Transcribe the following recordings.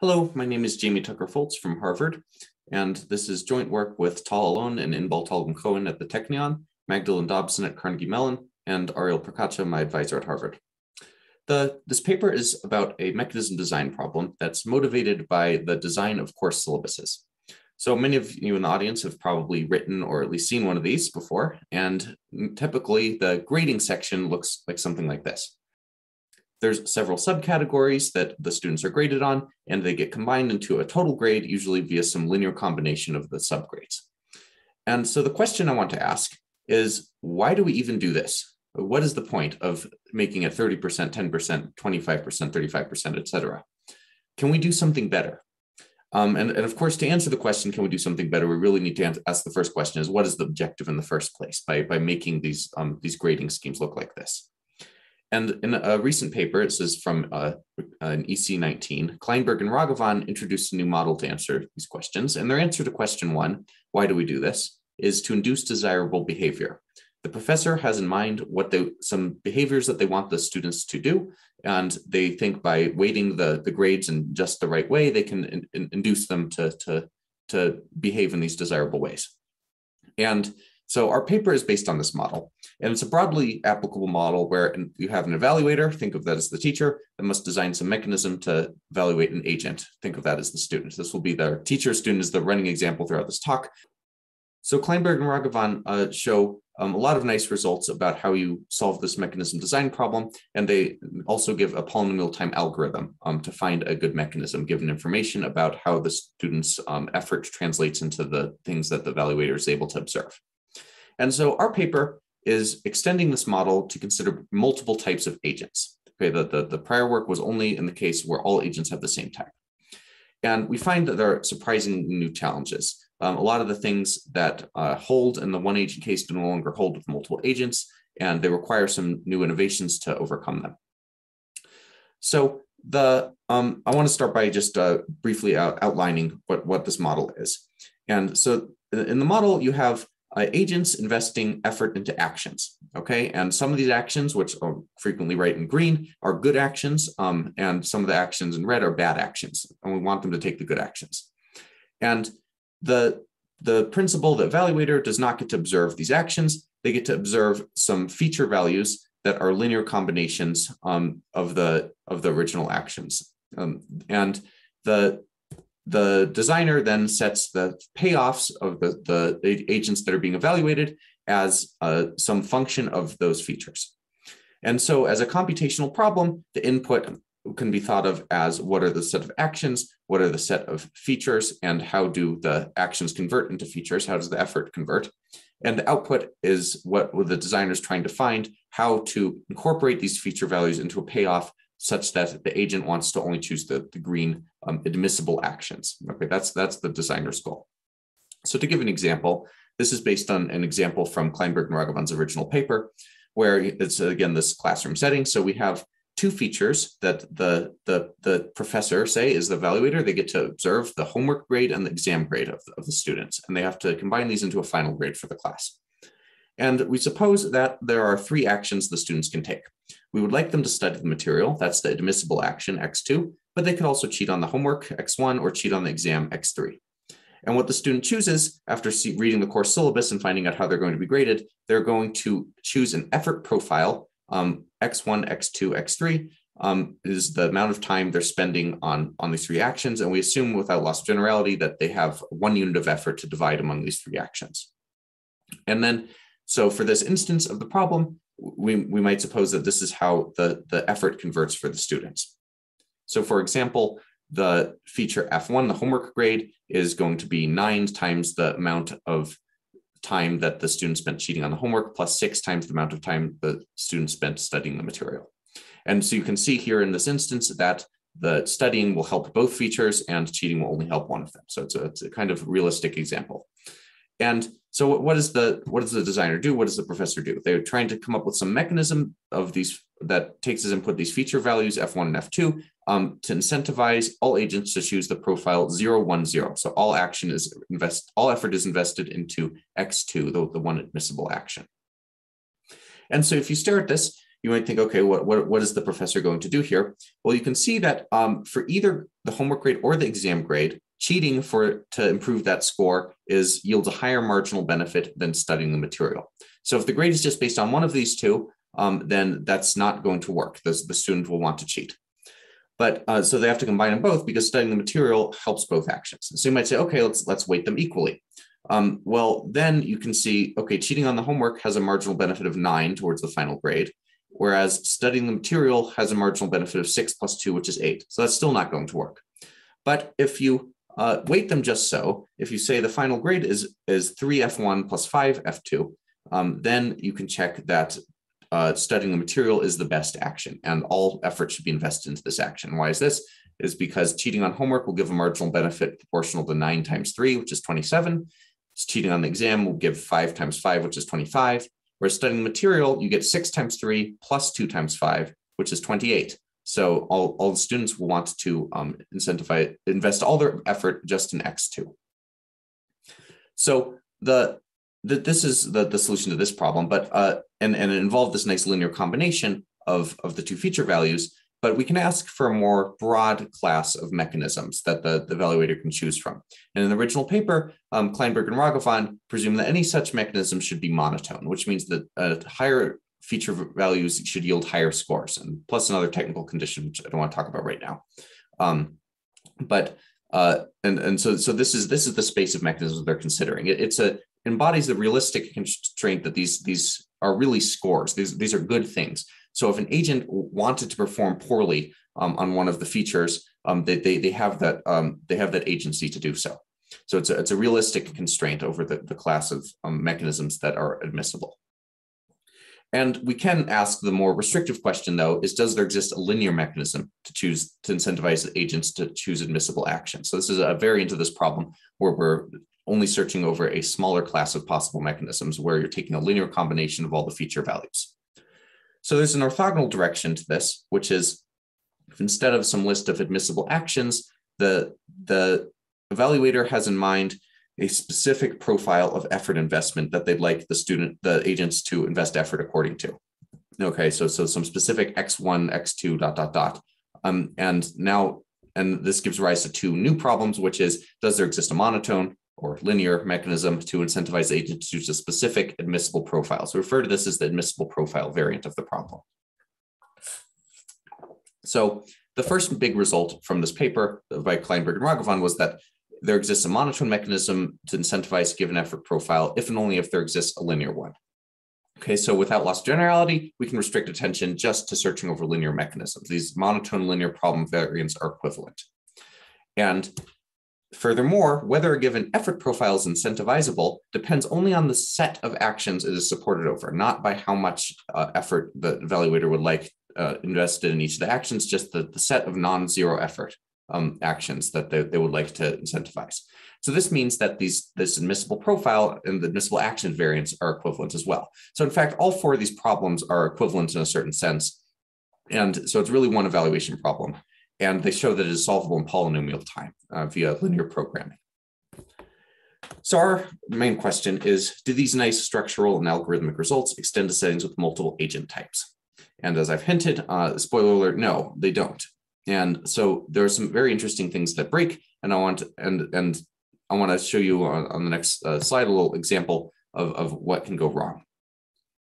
Hello, my name is Jamie Tucker Foltz from Harvard, and this is joint work with Tal Alon and Inbal Talgam Cohen at the Technion, Magdalen Dobson at Carnegie Mellon, and Ariel Procaccia, my advisor at Harvard. The, this paper is about a mechanism design problem that's motivated by the design of course syllabuses. So many of you in the audience have probably written or at least seen one of these before, and typically the grading section looks like something like this. There's several subcategories that the students are graded on, and they get combined into a total grade, usually via some linear combination of the subgrades. And so the question I want to ask is, why do we even do this? What is the point of making it 30%, 10%, 25%, 35%, et cetera? Can we do something better? Um, and, and, of course, to answer the question, can we do something better? We really need to ask the first question is what is the objective in the first place by, by making these, um, these grading schemes look like this? And in a recent paper, it says from uh, an EC19, Kleinberg and Raghavan introduced a new model to answer these questions. And their answer to question one, why do we do this, is to induce desirable behavior. The professor has in mind what they, some behaviors that they want the students to do. And they think by weighting the, the grades in just the right way, they can in, in, induce them to, to, to behave in these desirable ways. And so our paper is based on this model, and it's a broadly applicable model where you have an evaluator, think of that as the teacher, that must design some mechanism to evaluate an agent, think of that as the student. This will be the teacher student is the running example throughout this talk. So Kleinberg and Raghavan uh, show um, a lot of nice results about how you solve this mechanism design problem. And they also give a polynomial time algorithm um, to find a good mechanism, given information about how the student's um, effort translates into the things that the evaluator is able to observe. And so our paper is extending this model to consider multiple types of agents. Okay, the, the, the prior work was only in the case where all agents have the same type. And we find that there are surprising new challenges. Um, a lot of the things that uh, hold in the one agent case do no longer hold with multiple agents, and they require some new innovations to overcome them. So the um, I want to start by just uh, briefly out, outlining what, what this model is. And so in the model, you have uh, agents investing effort into actions. Okay, and some of these actions, which are frequently write in green, are good actions, um, and some of the actions in red are bad actions, and we want them to take the good actions. And the the principal, the evaluator, does not get to observe these actions. They get to observe some feature values that are linear combinations um, of the of the original actions. Um, and the the designer then sets the payoffs of the, the agents that are being evaluated as uh, some function of those features. And so as a computational problem, the input can be thought of as what are the set of actions, what are the set of features, and how do the actions convert into features? How does the effort convert? And the output is what the designer is trying to find, how to incorporate these feature values into a payoff such that the agent wants to only choose the, the green um, admissible actions. Okay, that's, that's the designer's goal. So to give an example, this is based on an example from Kleinberg and Raghavan's original paper, where it's again this classroom setting. So we have two features that the, the, the professor say is the evaluator. They get to observe the homework grade and the exam grade of, of the students, and they have to combine these into a final grade for the class. And we suppose that there are three actions the students can take. We would like them to study the material, that's the admissible action, X2, but they could also cheat on the homework, X1, or cheat on the exam, X3. And what the student chooses after reading the course syllabus and finding out how they're going to be graded, they're going to choose an effort profile, um, X1, X2, X3, um, is the amount of time they're spending on, on these three actions. And we assume without loss of generality that they have one unit of effort to divide among these three actions. And then so for this instance of the problem, we, we might suppose that this is how the, the effort converts for the students. So for example, the feature F1, the homework grade, is going to be nine times the amount of time that the student spent cheating on the homework, plus six times the amount of time the student spent studying the material. And so you can see here in this instance that the studying will help both features and cheating will only help one of them. So it's a, it's a kind of realistic example. And so what does the what does the designer do? What does the professor do? They're trying to come up with some mechanism of these that takes as input these feature values F1 and F2 um, to incentivize all agents to choose the profile 010. So all action is invest all effort is invested into X2, the, the one admissible action. And so if you stare at this, you might think, okay, what, what, what is the professor going to do here? Well, you can see that um, for either the homework grade or the exam grade, cheating for to improve that score is yields a higher marginal benefit than studying the material. So if the grade is just based on one of these two, um, then that's not going to work. The, the student will want to cheat. But uh, so they have to combine them both because studying the material helps both actions. So you might say, okay, let's let's weight them equally. Um, well, then you can see, okay, cheating on the homework has a marginal benefit of nine towards the final grade, whereas studying the material has a marginal benefit of six plus two, which is eight. So that's still not going to work. But if you uh, weight them just so, if you say the final grade is, is three F1 plus five F2, um, then you can check that uh, studying the material is the best action and all effort should be invested into this action. Why is this? Is because cheating on homework will give a marginal benefit proportional to nine times three, which is 27 cheating on the exam will give five times five, which is 25. Whereas studying material, you get six times three plus two times five, which is 28. So all, all the students will want to um, incentivize, invest all their effort just in X2. So the, the this is the, the solution to this problem, but uh, and, and it involved this nice linear combination of, of the two feature values but we can ask for a more broad class of mechanisms that the, the evaluator can choose from. And in the original paper, um, Kleinberg and Raghavan presume that any such mechanism should be monotone, which means that a higher feature values should yield higher scores, and plus another technical condition, which I don't want to talk about right now. Um, but uh, and and so so this is this is the space of mechanisms they're considering. It, it's a embodies the realistic constraint that these these are really scores. These these are good things. So if an agent wanted to perform poorly um, on one of the features, um, they, they, they have that um, they have that agency to do so. So it's a, it's a realistic constraint over the, the class of um, mechanisms that are admissible. And we can ask the more restrictive question, though, is does there exist a linear mechanism to choose to incentivize agents to choose admissible action? So this is a variant of this problem where we're only searching over a smaller class of possible mechanisms where you're taking a linear combination of all the feature values. So there's an orthogonal direction to this, which is instead of some list of admissible actions, the, the evaluator has in mind a specific profile of effort investment that they'd like the student, the agents to invest effort according to. Okay, so so some specific x1, x2, dot, dot, dot. Um, and now, and this gives rise to two new problems, which is, does there exist a monotone or linear mechanism to incentivize agents to use a specific admissible profile. So refer to this as the admissible profile variant of the problem. So the first big result from this paper by Kleinberg and Raghavan was that there exists a monotone mechanism to incentivize given effort profile if and only if there exists a linear one. Okay, so without loss of generality, we can restrict attention just to searching over linear mechanisms. These monotone linear problem variants are equivalent. And Furthermore, whether a given effort profile is incentivizable depends only on the set of actions it is supported over, not by how much uh, effort the evaluator would like uh, invested in each of the actions, just the, the set of non-zero effort um, actions that they, they would like to incentivize. So this means that these this admissible profile and the admissible action variants are equivalent as well. So in fact, all four of these problems are equivalent in a certain sense. And so it's really one evaluation problem and they show that it is solvable in polynomial time uh, via linear programming. So our main question is, do these nice structural and algorithmic results extend to settings with multiple agent types? And as I've hinted, uh, spoiler alert, no, they don't. And so there are some very interesting things that break, and I want and and I want to show you on, on the next uh, slide a little example of, of what can go wrong.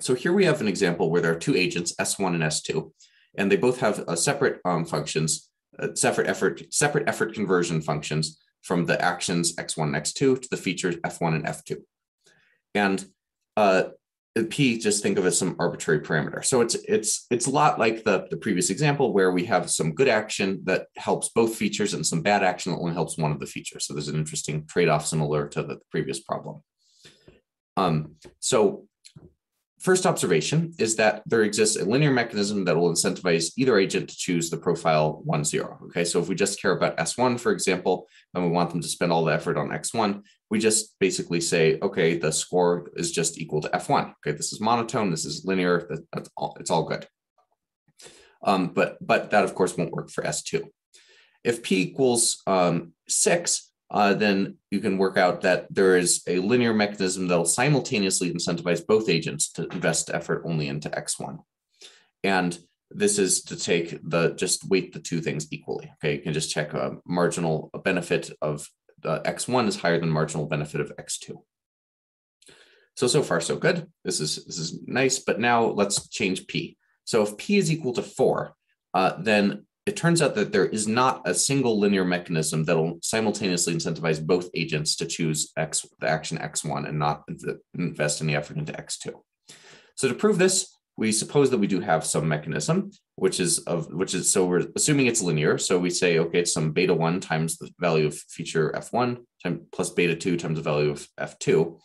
So here we have an example where there are two agents, S1 and S2, and they both have uh, separate um, functions uh, separate effort separate effort conversion functions from the actions x1 and x2 to the features f1 and f2 and uh, p just think of it as some arbitrary parameter. So it's it's it's a lot like the, the previous example where we have some good action that helps both features and some bad action that only helps one of the features. So there's an interesting trade-off similar to the previous problem. Um, so First observation is that there exists a linear mechanism that will incentivize either agent to choose the profile 1, 0. Okay, so if we just care about S1, for example, and we want them to spend all the effort on X1, we just basically say, okay, the score is just equal to F1. Okay, this is monotone, this is linear, that's all, it's all good. Um, but, but that, of course, won't work for S2. If P equals um, 6, uh, then you can work out that there is a linear mechanism that will simultaneously incentivize both agents to invest effort only into X1. And this is to take the just weight the two things equally. Okay, you can just check a marginal benefit of uh, x1 is higher than marginal benefit of x2. So so far so good. This is this is nice, but now let's change p. So if p is equal to four, uh, then it turns out that there is not a single linear mechanism that will simultaneously incentivize both agents to choose X, the action X1 and not invest any effort into X2. So to prove this, we suppose that we do have some mechanism, which is of which is so we're assuming it's linear. So we say, okay, it's some beta one times the value of feature F1 times plus beta two times the value of F2.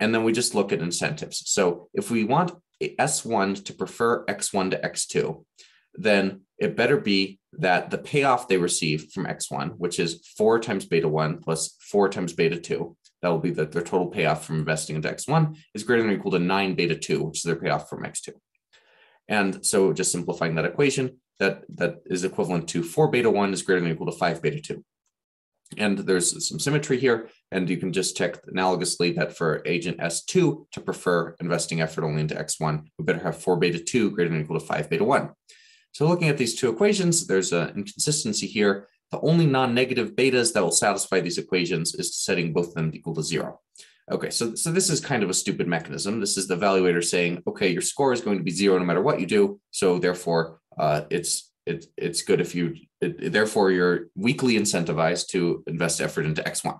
And then we just look at incentives. So if we want S1 to prefer X1 to X2, then it better be that the payoff they receive from X1, which is four times beta one plus four times beta two, that will be the, their total payoff from investing into X1 is greater than or equal to nine beta two, which is their payoff from X2. And so just simplifying that equation, that, that is equivalent to four beta one is greater than or equal to five beta two. And there's some symmetry here, and you can just check analogously that for agent S2 to prefer investing effort only into X1, we better have four beta two greater than or equal to five beta one. So looking at these two equations, there's an inconsistency here. The only non-negative betas that will satisfy these equations is setting both of them equal to zero. Okay, so, so this is kind of a stupid mechanism. This is the evaluator saying, okay, your score is going to be zero no matter what you do. So therefore, uh, it's it, it's good if you, it, therefore you're weakly incentivized to invest effort into X1.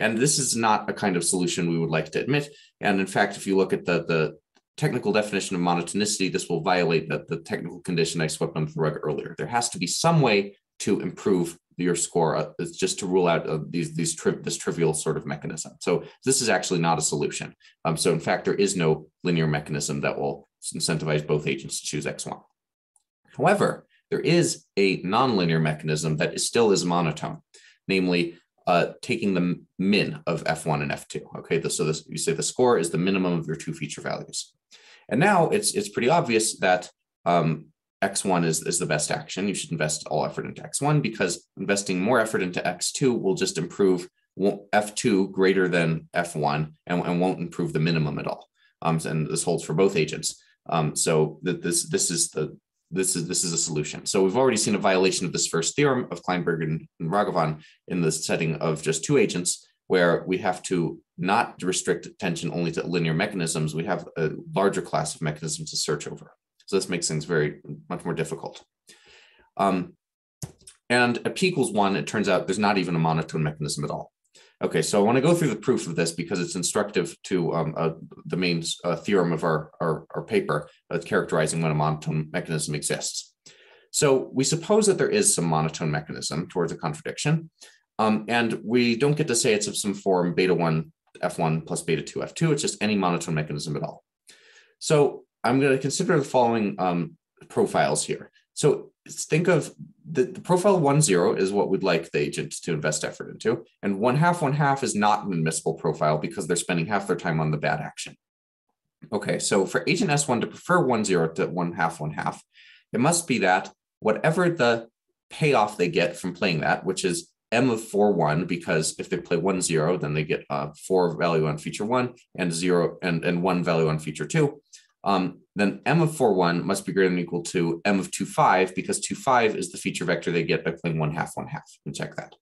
And this is not a kind of solution we would like to admit. And in fact, if you look at the, the technical definition of monotonicity, this will violate the, the technical condition I swept under the rug earlier. There has to be some way to improve your score uh, just to rule out uh, these these tri- this trivial sort of mechanism. So this is actually not a solution. Um, so in fact, there is no linear mechanism that will incentivize both agents to choose x1. However, there is a nonlinear mechanism that is still is monotone, namely uh, taking the min of f1 and f2. Okay, so this you say the score is the minimum of your two feature values. And now it's it's pretty obvious that um, X1 is, is the best action. You should invest all effort into X1 because investing more effort into X2 will just improve F2 greater than F1 and, and won't improve the minimum at all. Um, and this holds for both agents. Um, so that this this is the this is this is a solution. So we've already seen a violation of this first theorem of Kleinberg and, and Raghavan in the setting of just two agents where we have to not restrict attention only to linear mechanisms, we have a larger class of mechanisms to search over. So this makes things very much more difficult. Um, and at p equals one, it turns out there's not even a monotone mechanism at all. Okay, so I want to go through the proof of this because it's instructive to um, uh, the main uh, theorem of our, our, our paper uh, characterizing when a monotone mechanism exists. So we suppose that there is some monotone mechanism towards a contradiction. Um, and we don't get to say it's of some form beta 1 F1 plus beta 2 F2. It's just any monotone mechanism at all. So I'm going to consider the following um, profiles here. So think of the, the, profile 1 0 is what we'd like the agent to invest effort into. And 1 half 1 half is not an admissible profile because they're spending half their time on the bad action. Okay, so for agent S1 to prefer 1 0 to 1 half 1 half, it must be that whatever the payoff they get from playing that, which is m of 4 1 because if they play 1 0 then they get uh, 4 value on feature 1 and 0 and, and 1 value on feature 2 um, then m of 4 1 must be greater than or equal to m of 2 5 because 2 5 is the feature vector they get by playing 1 half 1 half and check that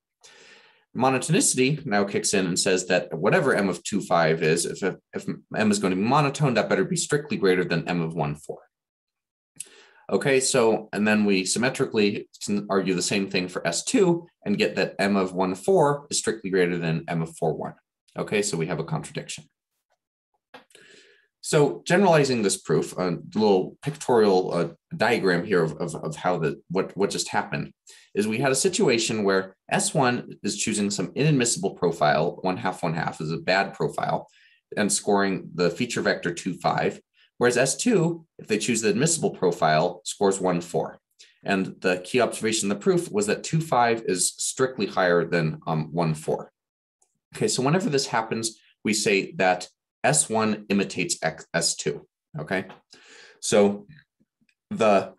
monotonicity now kicks in and says that whatever m of 2 5 is if, if m is going to be monotone that better be strictly greater than m of 1 4 Okay, so, and then we symmetrically argue the same thing for S2 and get that M of 1, 4 is strictly greater than M of 4, 1. Okay, so we have a contradiction. So generalizing this proof, a little pictorial uh, diagram here of, of, of, how the what, what just happened is we had a situation where S1 is choosing some inadmissible profile, one half, one half is a bad profile, and scoring the feature vector 2, 5. Whereas S2, if they choose the admissible profile, scores 1, 4. And the key observation in the proof was that 2, 5 is strictly higher than um, 1, 4. Okay, so whenever this happens, we say that S1 imitates X, S2. Okay, so the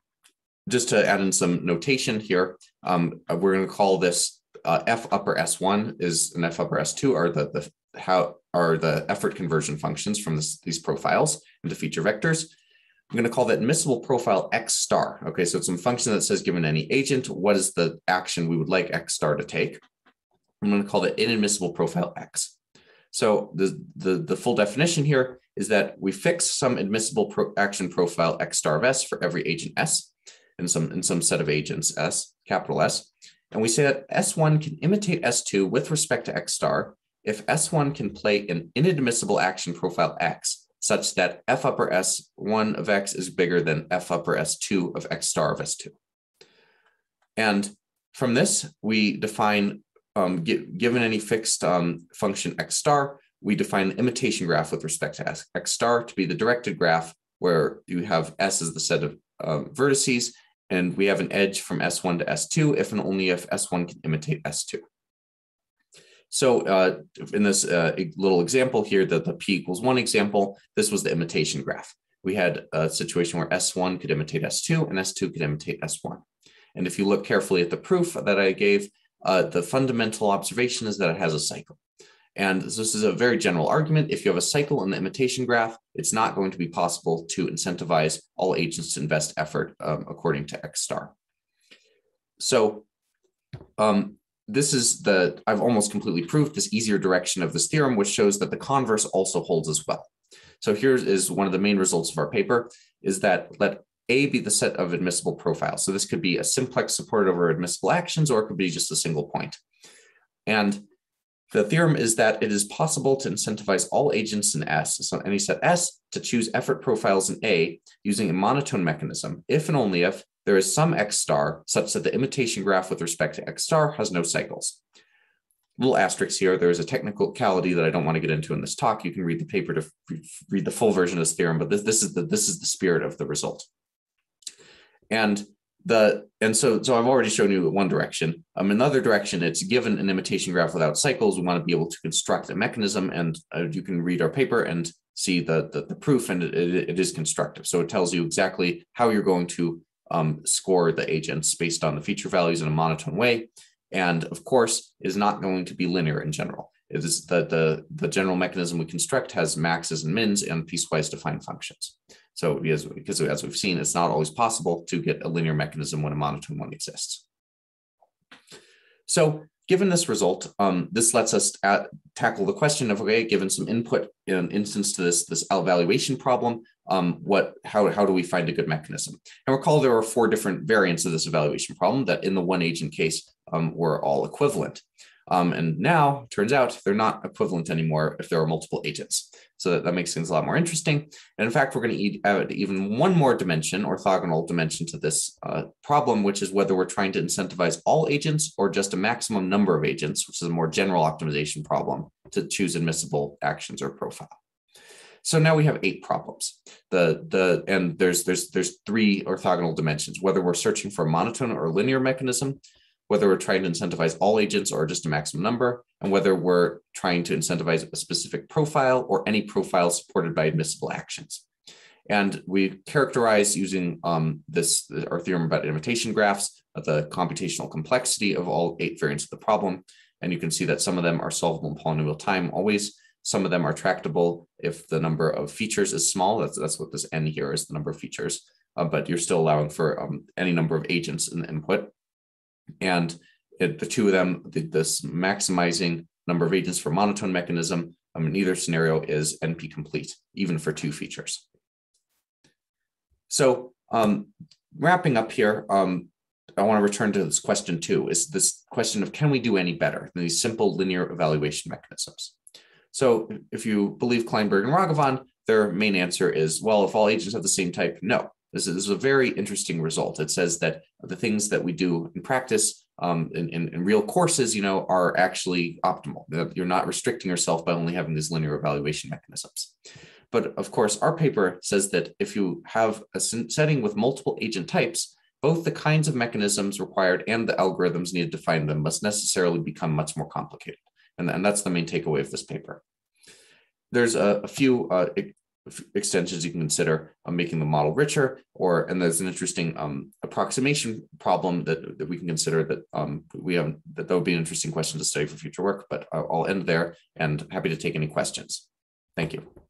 just to add in some notation here, um, we're going to call this uh, F upper S1 is an F upper S2 are the, the how are the effort conversion functions from this, these profiles into feature vectors. I'm going to call that admissible profile X star. Okay, so it's some function that says given any agent, what is the action we would like X star to take? I'm going to call that inadmissible profile X. So the, the, the full definition here is that we fix some admissible pro action profile X star of S for every agent S in some, in some set of agents S, capital S. And we say that S1 can imitate S2 with respect to X star if S1 can play an inadmissible action profile X such that F upper S1 of X is bigger than F upper S2 of X star of S2. And from this, we define, um, given any fixed um, function X star, we define the imitation graph with respect to S, X star to be the directed graph where you have S as the set of um, vertices, and we have an edge from S1 to S2 if and only if S1 can imitate S2. So uh, in this uh, little example here, that the p equals one example, this was the imitation graph. We had a situation where S1 could imitate S2 and S2 could imitate S1. And if you look carefully at the proof that I gave, uh, the fundamental observation is that it has a cycle. And this is a very general argument. If you have a cycle in the imitation graph, it's not going to be possible to incentivize all agents to invest effort um, according to X star. So um, this is the, I've almost completely proved this easier direction of this theorem, which shows that the converse also holds as well. So here is one of the main results of our paper is that let A be the set of admissible profiles. So this could be a simplex supported over admissible actions, or it could be just a single point. And the theorem is that it is possible to incentivize all agents in S, so any set S, to choose effort profiles in A using a monotone mechanism, if and only if there is some X star such that the imitation graph with respect to X star has no cycles. Little asterisks here, there is a technicality that I don't want to get into in this talk. You can read the paper to read the full version of this theorem, but this, this, is, the, this is the spirit of the result. And the and so so I've already shown you one direction. Um, another direction, it's given an imitation graph without cycles. We want to be able to construct a mechanism, and uh, you can read our paper and see the the, the proof, and it, it, is constructive. So it tells you exactly how you're going to um, score the agents based on the feature values in a monotone way. And of course, is not going to be linear in general. It is that the, the general mechanism we construct has maxes and mins and piecewise defined functions. So because, because as we've seen, it's not always possible to get a linear mechanism when a monotone one exists. So given this result, um, this lets us at, tackle the question of, okay, given some input in an instance to this, this evaluation problem, um, what, how, how do we find a good mechanism? And recall there are four different variants of this evaluation problem that in the one agent case um, were all equivalent. Um, and now turns out they're not equivalent anymore if there are multiple agents. So that, that makes things a lot more interesting. And in fact, we're going to add even one more dimension, orthogonal dimension to this uh, problem, which is whether we're trying to incentivize all agents or just a maximum number of agents, which is a more general optimization problem to choose admissible actions or profile. So now we have eight problems. The the and there's there's there's three orthogonal dimensions. Whether we're searching for a monotone or linear mechanism, whether we're trying to incentivize all agents or just a maximum number, and whether we're trying to incentivize a specific profile or any profile supported by admissible actions. And we characterize using um, this, our theorem about imitation graphs, the computational complexity of all eight variants of the problem. And you can see that some of them are solvable in polynomial time always. Some of them are tractable if the number of features is small. That's, that's what this n here is, the number of features. Uh, but you're still allowing for um, any number of agents in the input. And it, the two of them, the, this maximizing number of agents for monotone mechanism, um, in either scenario is NP complete, even for two features. So um, wrapping up here, um, I want to return to this question too, is this question of can we do any better than these simple linear evaluation mechanisms? So if you believe Kleinberg and Raghavan, their main answer is, well, if all agents have the same type, no. This is, a very interesting result. It says that the things that we do in practice um, in, in, in, real courses, you know, are actually optimal. You're not restricting yourself by only having these linear evaluation mechanisms. But of course, our paper says that if you have a setting with multiple agent types, both the kinds of mechanisms required and the algorithms needed to find them must necessarily become much more complicated. And, and that's the main takeaway of this paper. There's a, a few uh, extensions you can consider on making the model richer, or and there's an interesting um, approximation problem that, that we can consider that um, we have that that would be an interesting question to study for future work. But I'll end there and happy to take any questions. Thank you.